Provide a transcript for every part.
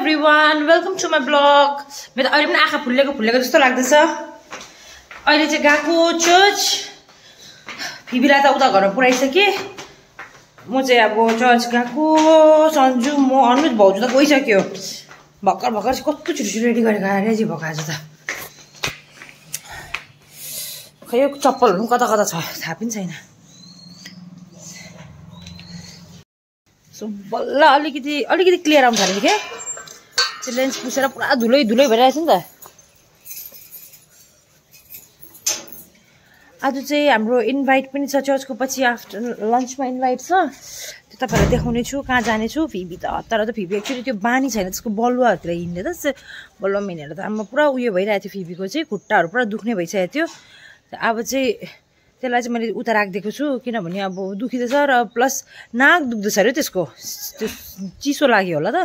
Everyone welcome to my blog मेरो अहिले पनि आँखा फुल्लेको फुल्लेको जस्तो लाग्दैछ। अहिले चाहिँ गएको चर्च फिबीलाई त उता घरमा पुऱ्याइसकेँ। म चाहिँ अब चर्च गएको। सन्जु म अनुज भाउजू त गइसक्यो। भर्खर भर्खर चाहिँ कस्तो छिटो छिटो रेडी गरेर आएर चाहिँ भएको आज त। खै चप्पलहरू पनि कता कता छ? थाहा पनि छैन। सो बल्ल अलिकति अलिकति क्लियर आउनु थाल्यो क्या लेन्स पुसेर पुरा धुलै धुलै भइरहेको छ नि त। आज चाहिँ हाम्रो इन्भाइट पनि छ चर्चको पछि आफ्टर लन्चमा इन्भाइट छ। त्यो तपाईँहरूलाई देखाउने छु कहाँ जानेछु फिबी त तर त फिबी एक्चुली त्यो बानी छैन त्यसको बलुवाहरूतिर हिँड्ने त बलुवामा हिँडेर त। आमा पुरा उयो भइरहेको थियो फिबीको चाहिँ खुट्टाहरू पुरा दुख्ने भइसकेको थियो। अब चाहिँ त्यसलाई चाहिँ मैले उता राखिदिएको छु किनभने अब दुखिँदैछ र प्लस नाक दुख्दैछ अरे त्यसको। त्यो चिसो लाग्यो होला त।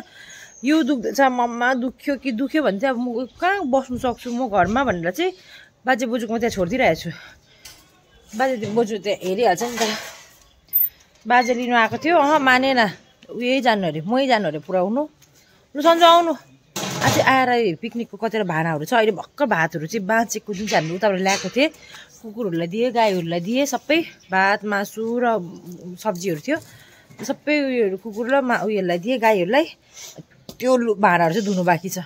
यो दुख्दैछ मम्मा दुख्यो कि दुख्यो भने चाहिँ अब म कहाँ बस्नु सक्छु म घरमा भनेर चाहिँ बाजे बोजूकोमा त्यहाँ छोडिदिइरहेको छु। बाजे बोजू त्यहाँ हेरिहाल्छ नि त बाजे लिनु आएको थियो। अँ मानेन। उयै जानु अरे मै जानु अरे पुऱ्याउनु। लु सन्जो आउनु। आज आएर पिकनिकको कतिवटा भाँडाहरू छ। अहिले भर्खर भातहरू चाहिँ बाँचेको जुन चाहिँ हामीले उताबाट ल्याएको थिएँ कुकुरहरूलाई दिएँ गाईहरूलाई दिएँ सबै भात मासु र सब्जीहरू थियो। सबै उयोहरू कुकुर र मा उयोहरूलाई दिएँ गाईहरूलाई। त्यो भाँडाहरू चाहिँ धुनु बाँकी छ।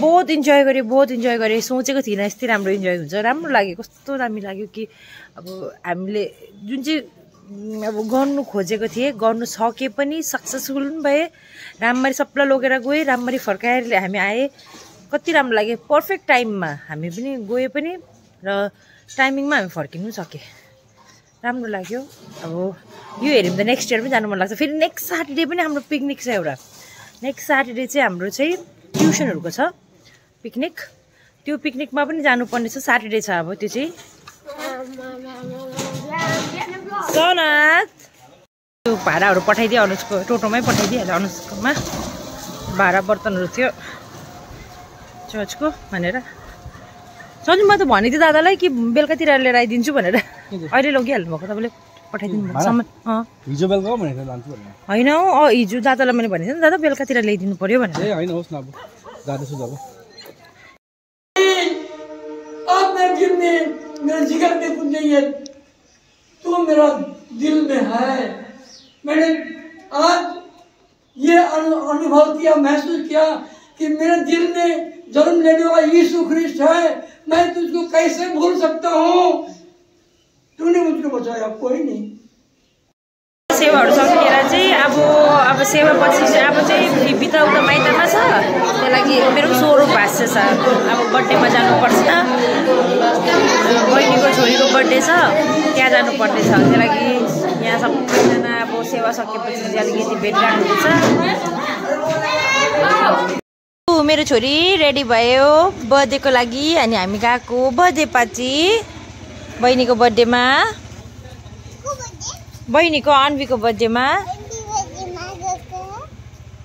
बहुत इन्जोय गरेँ बहुत इन्जोय गरेँ। सोचेको थिइनँ यस्तै राम्रो इन्जोय हुन्छ। राम्रो लाग्यो कस्तो दामी लाग्यो कि अब हामीले जुन चाहिँ अब गर्नु खोजेको थिएँ गर्नु सके पनि सक्सेसफुल पनि भएँ। राम्ररी सबलाई लगेर गएँ राम्ररी फर्काएर हामी आएँ। कति राम्रो लाग्यो। पर्फेक्ट टाइममा हामी पनि गए पनि र टाइमिङमा हामी फर्किनु सकेँ। राम्रो लाग्यो। अब यो हेऱ्यो त नेक्स्ट इयर पनि जानु मन लाग्छ। फेरि नेक्स्ट स्याटरडे पनि हाम्रो पिकनिक छ एउटा। नेक्स्ट स्याटरडे चाहिँ हाम्रो चाहिँ ट्युसनहरूको छ। पिकनिक त्यो पिकनिकमा पनि जानुपर्ने छ। स्याटरडे छ अब त्यो चाहिँ। सोनाथ! त्यो भाँडाहरू पठाइदियो अनुजको टोटोमै पठाइदिइहाल्यो अनुजकोमा भाँडा बर्तनहरू थियो। चर्चको भनेर। सन्जु म त भनेको थिएँ दादालाई कि बेलुकातिर लिएर आइदिन्छु भनेर। अहिले लगिहाल्नु भएको तपाईँले पठाइदिनु सामान हिजो बेलुका भनेर लान्छु भनेर होइन हौ। हिजो दादालाई मैले भनेको थिएँ नि दादा बेलुकातिर ल्याइदिनु पऱ्यो भनेर ए होइन होस् न अब जाँदैछु जब आप में मेरे जिगर में कुछ नहीं तू मेरा दिल में है। मैंने आज ये अनुभव किया महसूस किया कि मेरे दिल में जन्म लेने वाला यीशु ख्रिस्ट है। मैं तुझको कैसे भूल सकता हूँ? सेवाहरू सकिएर चाहिँ अब अब सेवा पछि चाहिँ अब चाहिँ फिबी त उता माइतमा छ। त्यही लागि मेरो पनि सोरो भाष्य छ। अब बर्थडेमा जानुपर्छ। बहिनीको छोरीको बर्थडे छ। त्यहाँ जानुपर्ने छ। त्यही लागि यहाँ सबैजना अब सेवा सकेपछि चाहिँ अलिकति भेटघाट हुन्छ मेरो छोरी रेडी भयो बर्थडेको लागि अनि हामी गएको बर्थडे पार्टी। बहिनीको बर्थडेमा। बहिनीको अन्वीको बर्थडेमा।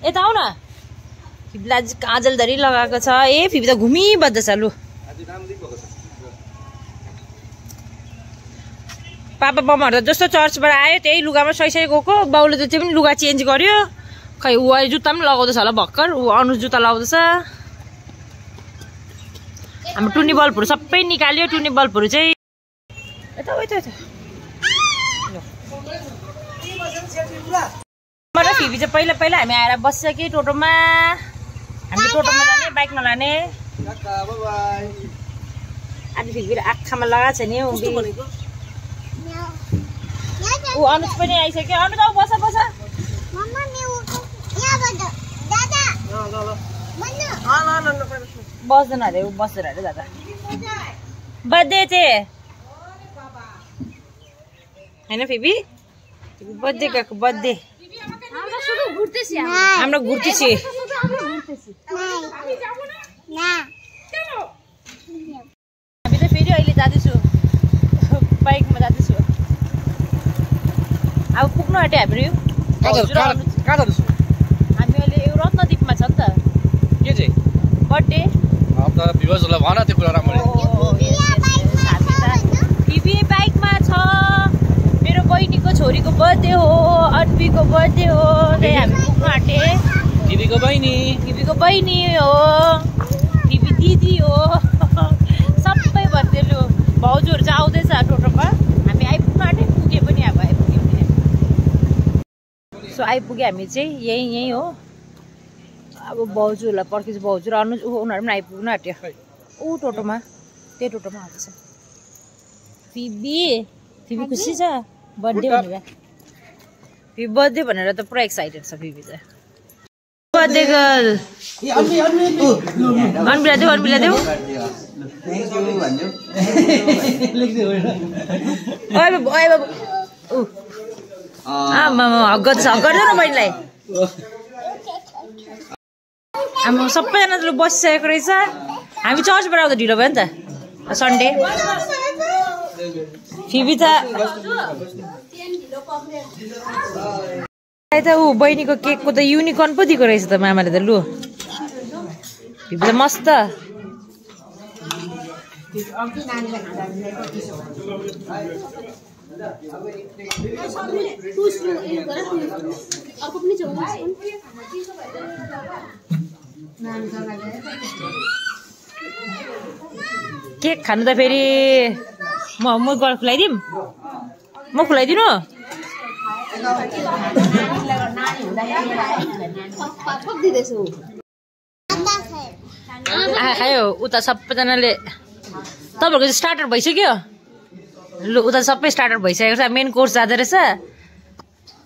यता आऊ न। फिबीलाई आज काजलधरी लगाएको छ। ए फिबी त घुमिबस्दैछ लु। पापा बमहरू त जस्तो चर्चबाट आयो त्यही लुगामा सही सही गएको। बाउले त त्यो पनि लुगा चेन्ज गर्यो। खै ऊ अहिले जुत्ता पनि लगाउँदैछ होला भर्खर। ऊ अनुज जुत्ता लगाउँदैछ। हाम्रो टुनी बल्बहरू सबै निकाल्यो। टुनी बल्बहरू चाहिँ यता यता यता म र फिबी चाहिँ पहिला पहिला हामी आएर बसिसक्यो टोटोमा? हामीले टोटोमा जाने बाइक नलाने। आज फिबीले आँखामा लगाएको छ नि ऊ अनुज पनि आइसक्यो। अनुज आऊ बस बस। बस्दैन अरे ऊ बस्दैन अरे दादा। बर्थडे चाहिँ। होइन फिबी बर्थडे गएको बर्थडे। हाम्रो घुर्ती छ हामी चाहिँ फेरि अहिले जाँदैछु बाइकमा जाँदैछु अब पुग्नु आँट्यो हाम्रो यो हजुर आउनु- कहाँ जाँदैछु हामी अहिले यो रत्नदीपमा छ नि त के चाहिँ बर्थडे त भन त्यो कुरा राम्ररी टिभी बाइकमा छ मेरो बहिनीको छोरीको बर्थडे हो त्यही हामी पुग्नु आँटे दिदीको बहिनी। फिबीको बहिनी हो फिबी दिदी हो। सबै भनिदिनु भाउजूहरू चाहिँ आउँदैछ टोटोमा। हामी आइपुग्नु आँटे पुगे पनि अब आइपुग्यौँ पनि सो आइपुग्यो हामी चाहिँ यहीँ यहीँ हो। अब भाउजूहरूलाई पर्खेपछि भाउजू ऊ- उनीहरू पनि आइपुग्नु आँट्यो। ऊ टोटोमा त्यही टोटोमा आउँदैछ। फिबी फिबी खुसी छ? बर्थडे भनेर। फिबी बर्थडे भनेर त पुरा एक्साइटेड छ फिबी चाहिँ। बर्थडे गर्ल अनबिला देऊ अनबिला देऊ। आमा हग गर्दैछ हग गर्दैन न बहिनीलाई आमा सबैजना बसिसकेको रहेछ। हामी चर्चबाट आउँदा ढिलो भयो नि त। सन्डे। फिबी त ऊ बहिनीको केकको त युनिकर्न पो दिएको रहेछ त मामाले त लु। फिबी त मस्त। केक खानु त फेरि। म म गएर खुलाइदिउँ म खुलाइदिनु? खायो उता सबैजनाले तपाईँहरूको चाहिँ स्टार्टर भइसक्यो? लु उता सबै स्टार्टर भइसकेको छ मेन कोर्स जाँदो रहेछ।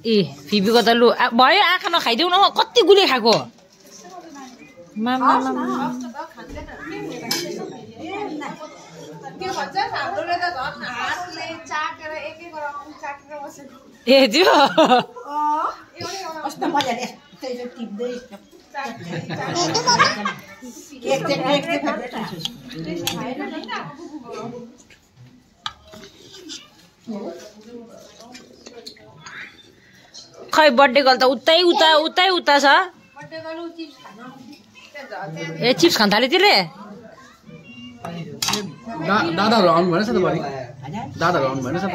ए फिबीको त लु भयो आँखा नखाइदेऊ न कति गुलियो खाएको? ए खै बर्थडे गर्ल त उतै, उता उतै, उता छ। ए चिप्स खान थाल्यो त्यसले दा- दादाहरू आउनु भएन छ त बढी दादाहरू आउनु भएन छ त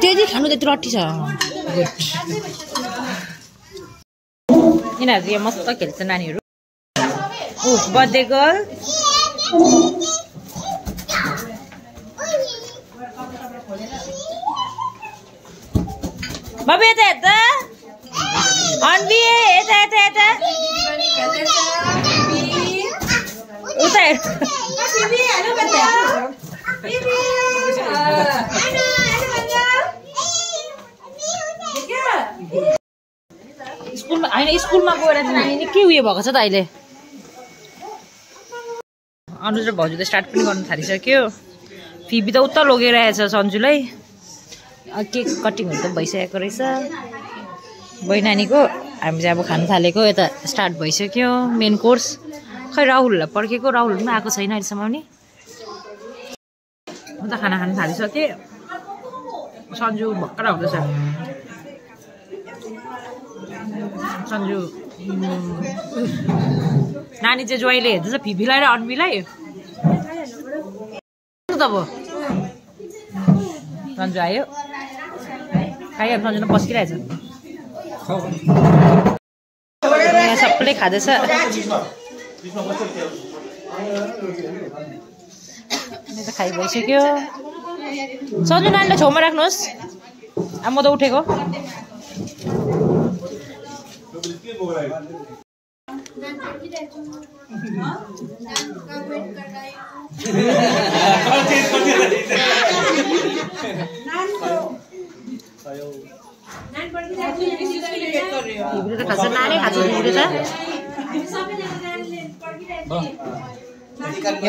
त्यति खानु त्यति रट्टी छ। यिनीहरू यहाँ मस्त खेल्छ नानीहरू। ऊ बर्थडे गर्ल। बाबु यता हेर्दा। अन्बी यता यता यता उता स्कुलमा होइन स्कुलमा गएर नानी निकै उयो भएको छ त अहिले? अनुज र त स्टार्ट पनि गर्नु थालिसक्यो। फिबी त उता लगेरहेछ सन्जुलाई। केक कटिङहरू त भइसकेको रहेछ। बहिनी नानीको हामी चाहिँ अब खानु थालेको यता स्टार्ट भइसक्यो मेन कोर्स खै राहुललाई पर्खेको? राहुल पनि आएको छैन अहिलेसम्म पनि। उता खाना खानु थालिसकेँ। सन्जु भर्खर आउँदैछ। सन्जु नानी चाहिँ ज्वाइँले हेर्दैछ फिबीलाई र अन्बीलाई त अब? सन्जु आयो। खाइहाल्नु सन्जु त पस्किरहेछ। यहाँ सबैले खाँदैछ त खाइ भइसक्यो सन्जु नानीलाई छेउमा राख्नुहोस्। अब म त उठेको। त नानै यहाँ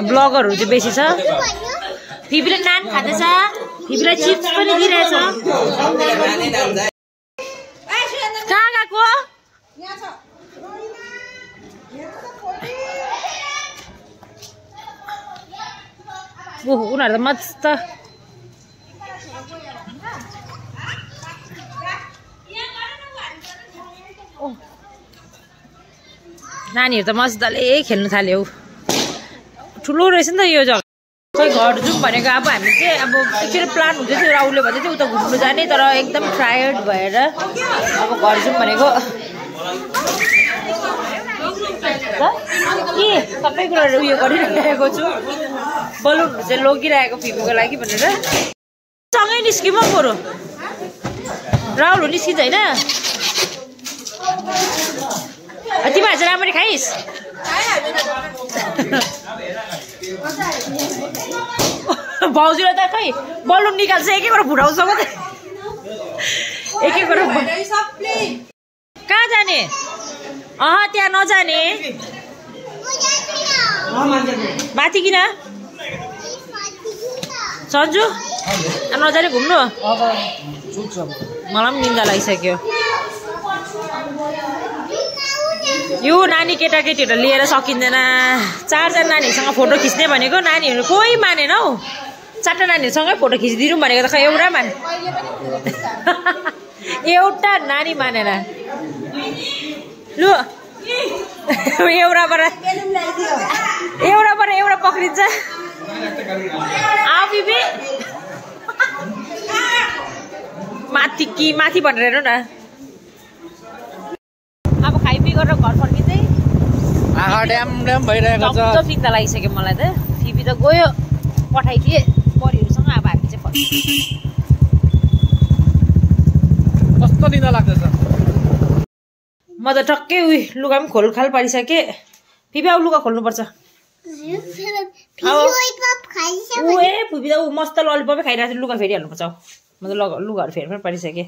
ब्लगरहरू चाहिँ बेसी छ। फिबीले नान खाँदैछ फिबीलाई चिप्स पनि दिइरहेछ। कहाँ गएको? ओहो उनीहरू त मस्त। नानीहरू त मजाले खेल्नु थाल्यो ठुलो रहेछ नि त यो जग्गा। खै घर जाउँ भनेको अब हामी चाहिँ अब एकचोटि प्लान हुँदै थियो राहुलले भन्दै थियो उता घुम्नु जाने तर एकदम टायर्ड भएर अब घर जाउँ भनेको। के सबै कुरा उयो गरिरहेको छु। बलुनहरू चाहिँ लगिरहेको फिबीको लागि भनेर। सँगै निस्किम हौ बरु। राहुल निस्किन्छ होइन? तिमीहरू चाहिँ राम्ररी खाइस्? भाउजूलाई त खै बलुन निकाल्छ एक एकवटा फुटाउँछ मात्रै। एक एकवटा कहाँ जाने? अह त्यहाँ नजाने। माथि किन? सन्जु? नजाने घुम्नु? मलाई पनि निन्दा लागिसक्यो। यो नानी केटाकेटीहरू लिएर सकिँदैन। चारजना नानीहरूसँग फोटो खिच्ने भनेको नानीहरू कोही मानेन हौ। चारवटा नानीहरूसँगै फोटो खिचिदिनु भनेको त खै एउटा मान एउटा नानी मानेन। लु। एउटाबाट एउटाबाट एउटा पक्रिन्छ। माथि कि माथि भनेर हेर्नु न। गरेर घर फर्किँदै आँखा ड्याम ड्याम भइरहेको छ। चिन्ता लागिसक्यो मलाई त। फिबी त गयो पठाइदिएँ परिहरूसँग अब हामी चाहिँ कस्तो निदा लाग्दैछ म त टक्कै उयो लुगा पनि खोलखाल पारिसकेँ। फिबी अब लुगा खोल्नुपर्छ। ऊ ए फुपी त ऊ मस्त ललिपपै खाइरहेको थियो। लुगा फेरिहाल्नुपर्छ म त लग लुगाहरू फेरि पनि पारिसकेँ।